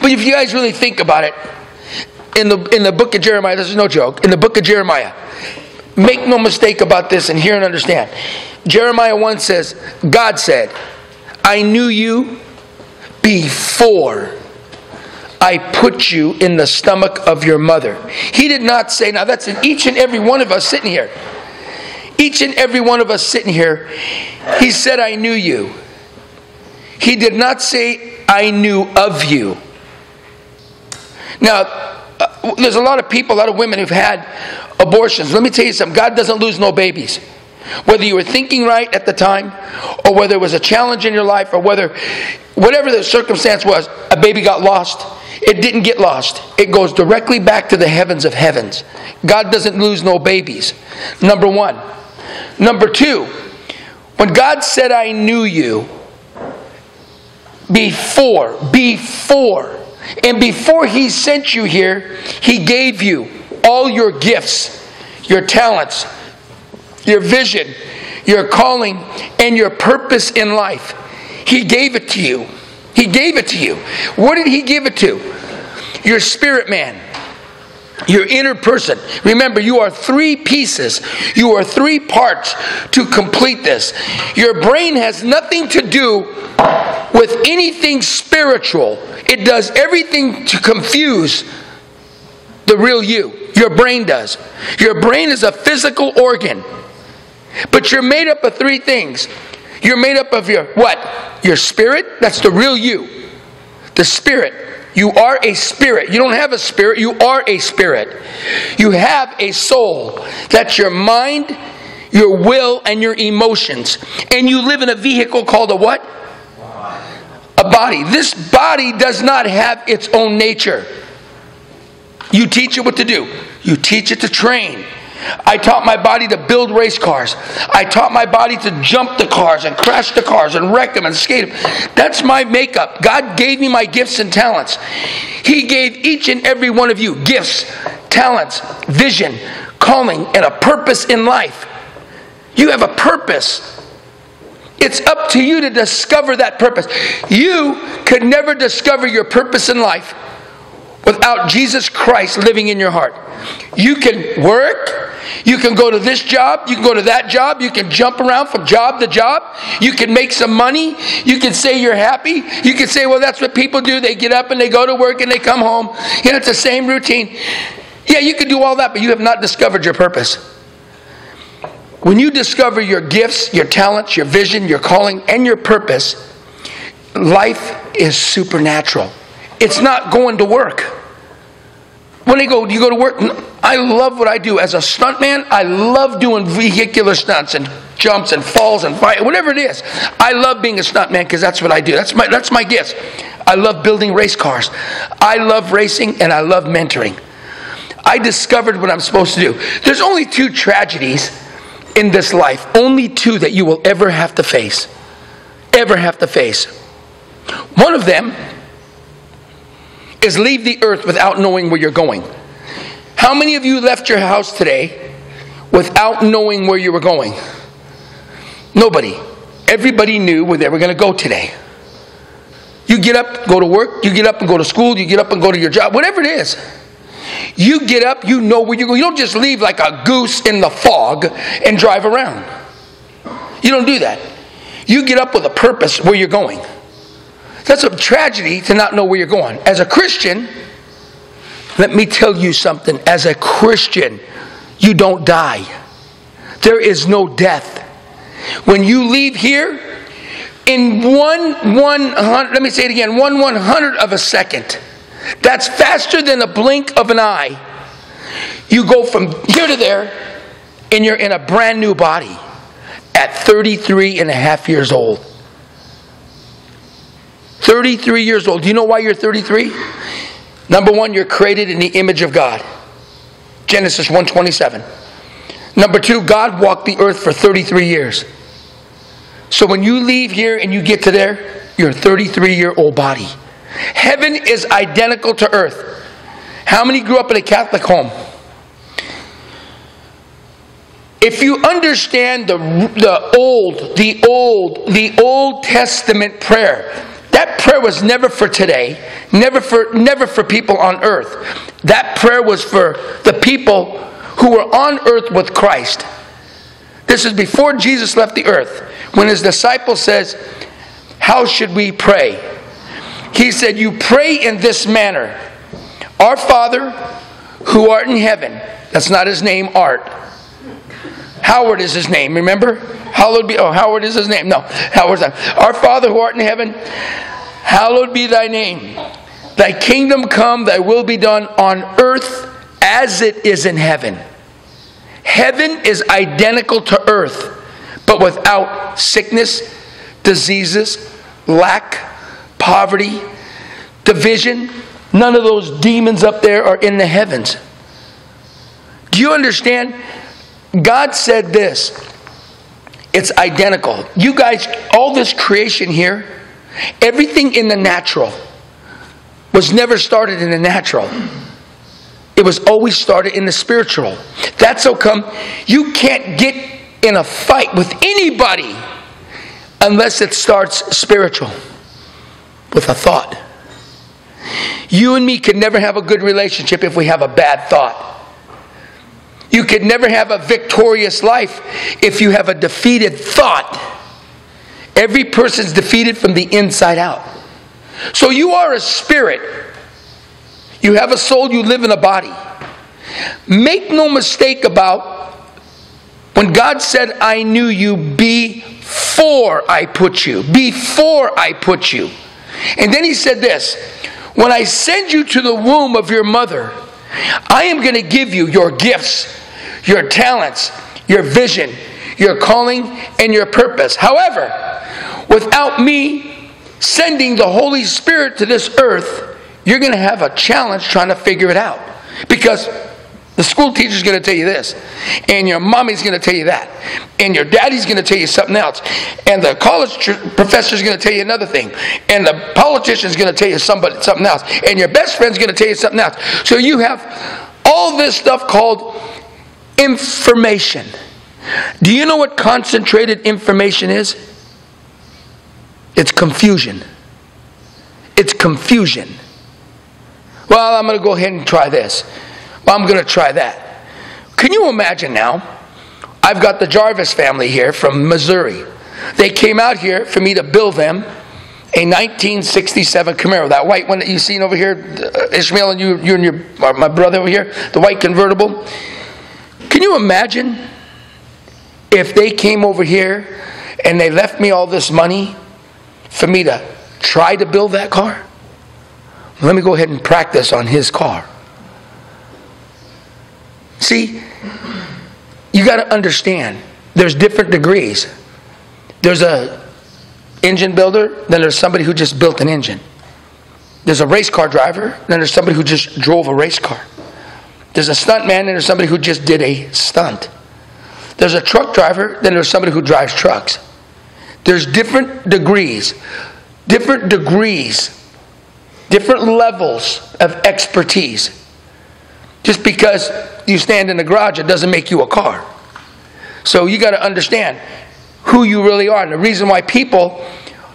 But if you guys really think about it, in the in the book of Jeremiah, this is no joke. In the book of Jeremiah, make no mistake about this and hear and understand. Jeremiah 1 says, God said, I knew you before I put you in the stomach of your mother. He did not say, now that's in each and every one of us sitting here. Each and every one of us sitting here, he said, I knew you. He did not say, I knew of you. Now, uh, there's a lot of people, a lot of women who've had abortions. Let me tell you something God doesn't lose no babies. Whether you were thinking right at the time, or whether it was a challenge in your life, or whether, whatever the circumstance was, a baby got lost. It didn't get lost. It goes directly back to the heavens of heavens. God doesn't lose no babies. Number one. Number two, when God said, I knew you, before, before, and before He sent you here, He gave you all your gifts, your talents, your vision, your calling, and your purpose in life. He gave it to you. He gave it to you. What did He give it to? Your spirit man your inner person. Remember, you are three pieces, you are three parts to complete this. Your brain has nothing to do with anything spiritual, it does everything to confuse the real you. Your brain does. Your brain is a physical organ, but you're made up of three things. You're made up of your what? Your spirit, that's the real you. The spirit, you are a spirit. You don't have a spirit, you are a spirit. You have a soul. That's your mind, your will, and your emotions. And you live in a vehicle called a what? A body. This body does not have its own nature. You teach it what to do, you teach it to train. I taught my body to build race cars. I taught my body to jump the cars and crash the cars and wreck them and skate them. That's my makeup. God gave me my gifts and talents. He gave each and every one of you gifts, talents, vision, calling, and a purpose in life. You have a purpose. It's up to you to discover that purpose. You could never discover your purpose in life without Jesus Christ living in your heart. You can work, you can go to this job, you can go to that job, you can jump around from job to job, you can make some money, you can say you're happy, you can say, well, that's what people do. They get up and they go to work and they come home. You know, it's the same routine. Yeah, you can do all that, but you have not discovered your purpose. When you discover your gifts, your talents, your vision, your calling, and your purpose, life is supernatural. It's not going to work. When they go, do you go to work? I love what I do. As a stuntman, I love doing vehicular stunts and jumps and falls and fight, whatever it is. I love being a stuntman because that's what I do. That's my, that's my gift. I love building race cars. I love racing and I love mentoring. I discovered what I'm supposed to do. There's only two tragedies in this life, only two that you will ever have to face. Ever have to face. One of them is leave the earth without knowing where you're going. How many of you left your house today without knowing where you were going? Nobody. Everybody knew where they were going to go today. You get up, go to work, you get up and go to school, you get up and go to your job, whatever it is. You get up, you know where you're going. You don't just leave like a goose in the fog and drive around. You don't do that. You get up with a purpose where you're going. That's a tragedy to not know where you're going. As a Christian, let me tell you something. As a Christian, you don't die. There is no death. When you leave here, in one one hundred, let me say it again, one one hundred of a second. That's faster than a blink of an eye. You go from here to there, and you're in a brand new body at 33 and a half years old. 33 years old. Do you know why you're 33? Number one, you're created in the image of God. Genesis 127. Number two, God walked the earth for 33 years. So when you leave here and you get to there, you're a 33 year old body. Heaven is identical to earth. How many grew up in a Catholic home? If you understand the, the old, the old, the Old Testament prayer, That prayer was never for today, never for never for people on earth. That prayer was for the people who were on earth with Christ. This is before Jesus left the earth. When his disciple says, "How should we pray?" He said, "You pray in this manner: Our Father, who art in heaven." That's not his name, Art. Howard is his name, remember? Hallowed be, oh, Howard is his name. No, Howard's not. Our Father who art in heaven, hallowed be thy name. Thy kingdom come, thy will be done on earth as it is in heaven. Heaven is identical to earth, but without sickness, diseases, lack, poverty, division. None of those demons up there are in the heavens. Do you understand? God said this it's identical. You guys, all this creation here, everything in the natural was never started in the natural. It was always started in the spiritual. That's how come you can't get in a fight with anybody unless it starts spiritual with a thought. You and me can never have a good relationship if we have a bad thought. You could never have a victorious life if you have a defeated thought. Every person's defeated from the inside out. So you are a spirit. You have a soul, you live in a body. Make no mistake about when God said, I knew you before I put you. Before I put you. And then he said this When I send you to the womb of your mother, I am going to give you your gifts, your talents, your vision, your calling, and your purpose. However, without me sending the Holy Spirit to this earth, you're going to have a challenge trying to figure it out. Because the school teacher's going to tell you this, and your mommy's going to tell you that, and your daddy's going to tell you something else, and the college professor's going to tell you another thing, and the politician's going to tell you somebody, something else, and your best friend's going to tell you something else. So you have all this stuff called information. Do you know what concentrated information is? It's confusion. It's confusion. Well, I'm going to go ahead and try this. I'm going to try that. Can you imagine now? I've got the Jarvis family here from Missouri. They came out here for me to build them a 1967 Camaro, that white one that you've seen over here, uh, Ishmael and you, you and your, uh, my brother over here, the white convertible. Can you imagine if they came over here and they left me all this money for me to try to build that car? Let me go ahead and practice on his car. See, you got to understand there's different degrees. There's a engine builder, then there's somebody who just built an engine. There's a race car driver, then there's somebody who just drove a race car. There's a stunt man, then there's somebody who just did a stunt. There's a truck driver, then there's somebody who drives trucks. There's different degrees, different degrees, different levels of expertise. Just because you stand in the garage, it doesn't make you a car. So you got to understand who you really are. And the reason why people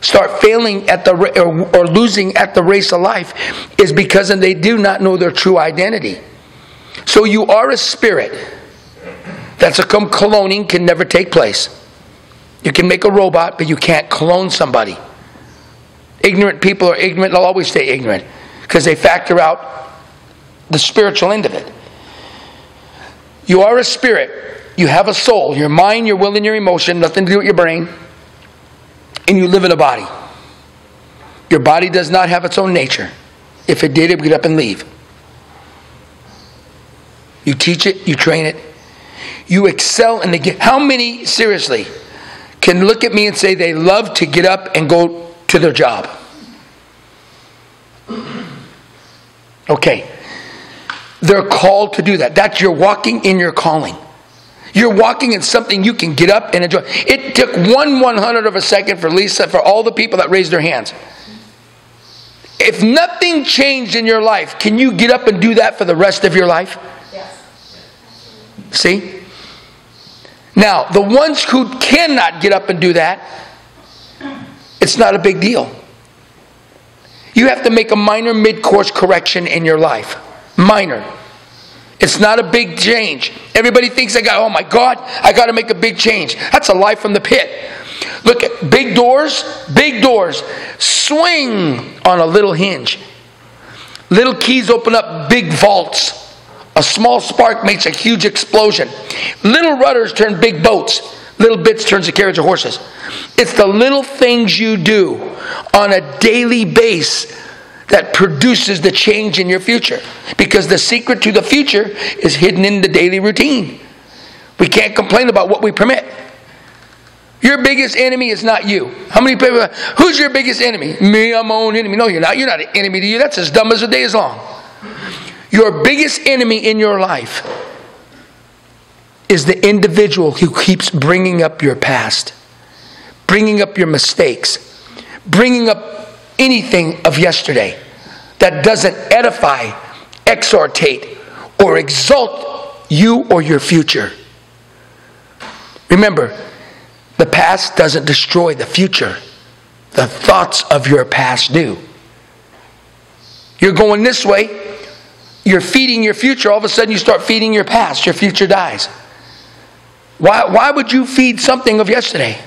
start failing at the or, or losing at the race of life is because they do not know their true identity. So you are a spirit. That's a cloning can never take place. You can make a robot, but you can't clone somebody. Ignorant people are ignorant, they'll always stay ignorant because they factor out the spiritual end of it. You are a spirit, you have a soul, your mind, your will, and your emotion, nothing to do with your brain, and you live in a body. Your body does not have its own nature. If it did, it would get up and leave. You teach it, you train it, you excel in the game. How many, seriously, can look at me and say they love to get up and go to their job? Okay. They're called to do that. That's you're walking in your calling. You're walking in something you can get up and enjoy. It took one one hundred of a second for Lisa, for all the people that raised their hands. If nothing changed in your life, can you get up and do that for the rest of your life? See? Now, the ones who cannot get up and do that, it's not a big deal. You have to make a minor mid course correction in your life. Minor. It's not a big change. Everybody thinks I got, oh my God, I got to make a big change. That's a lie from the pit. Look at big doors, big doors swing on a little hinge. Little keys open up big vaults. A small spark makes a huge explosion. Little rudders turn big boats. Little bits turns the carriage of horses. It's the little things you do on a daily base that produces the change in your future. Because the secret to the future is hidden in the daily routine. We can't complain about what we permit. Your biggest enemy is not you. How many people? Who's your biggest enemy? Me, I'm my own enemy. No, you're not. You're not an enemy to you. That's as dumb as a day is long. Your biggest enemy in your life is the individual who keeps bringing up your past, bringing up your mistakes, bringing up anything of yesterday that doesn't edify, exhortate, or exalt you or your future. Remember, the past doesn't destroy the future, the thoughts of your past do. You're going this way, you're feeding your future, all of a sudden you start feeding your past, your future dies. Why, why would you feed something of yesterday?